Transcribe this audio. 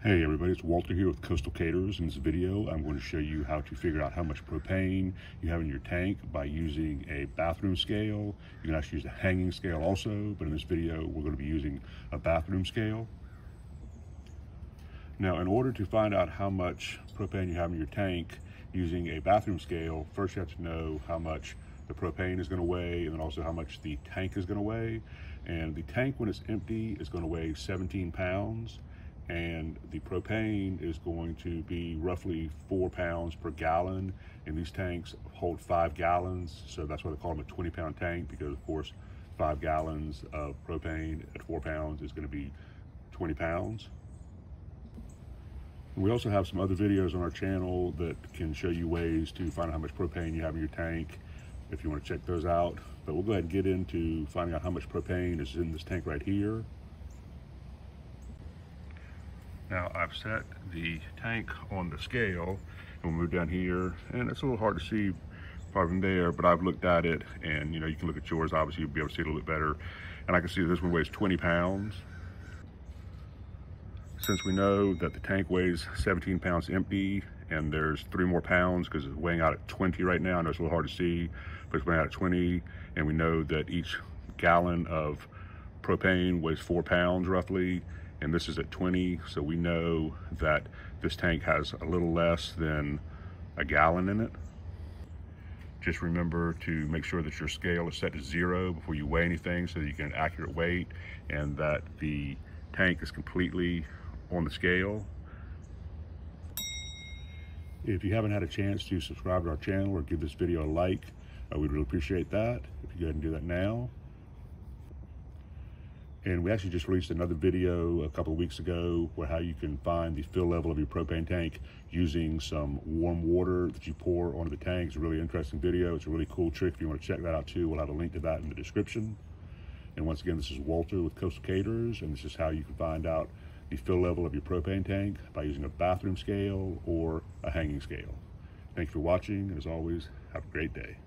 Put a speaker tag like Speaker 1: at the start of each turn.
Speaker 1: Hey everybody, it's Walter here with Coastal Caterers. In this video, I'm going to show you how to figure out how much propane you have in your tank by using a bathroom scale. You can actually use a hanging scale also, but in this video, we're going to be using a bathroom scale. Now, in order to find out how much propane you have in your tank using a bathroom scale, first you have to know how much the propane is going to weigh and then also how much the tank is going to weigh. And the tank, when it's empty, is going to weigh 17 pounds and the propane is going to be roughly four pounds per gallon. And these tanks hold five gallons so that's why they call them a 20 pound tank because of course five gallons of propane at four pounds is going to be 20 pounds. We also have some other videos on our channel that can show you ways to find out how much propane you have in your tank if you want to check those out. But we'll go ahead and get into finding out how much propane is in this tank right here now I've set the tank on the scale and we'll move down here and it's a little hard to see from there, but I've looked at it and you know, you can look at yours, obviously you'll be able to see it a little bit better. And I can see this one weighs 20 pounds. Since we know that the tank weighs 17 pounds empty and there's three more pounds because it's weighing out at 20 right now. I know it's a little hard to see, but it's weighing out at 20. And we know that each gallon of propane weighs four pounds roughly and this is at 20 so we know that this tank has a little less than a gallon in it. Just remember to make sure that your scale is set to zero before you weigh anything so that you get an accurate weight and that the tank is completely on the scale. If you haven't had a chance to subscribe to our channel or give this video a like uh, we'd really appreciate that. If you go ahead and do that now and we actually just released another video a couple of weeks ago where how you can find the fill level of your propane tank using some warm water that you pour onto the tank. It's a really interesting video. It's a really cool trick. If you want to check that out too, we'll have a link to that in the description. And once again, this is Walter with Coastal Caterers, and this is how you can find out the fill level of your propane tank by using a bathroom scale or a hanging scale. Thank you for watching, and as always, have a great day.